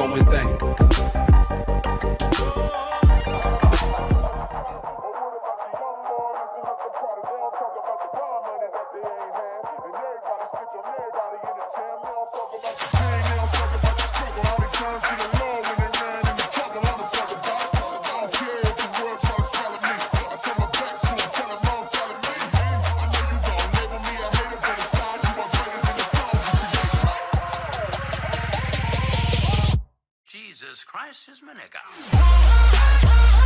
como tem. Jesus Christ is my nigga.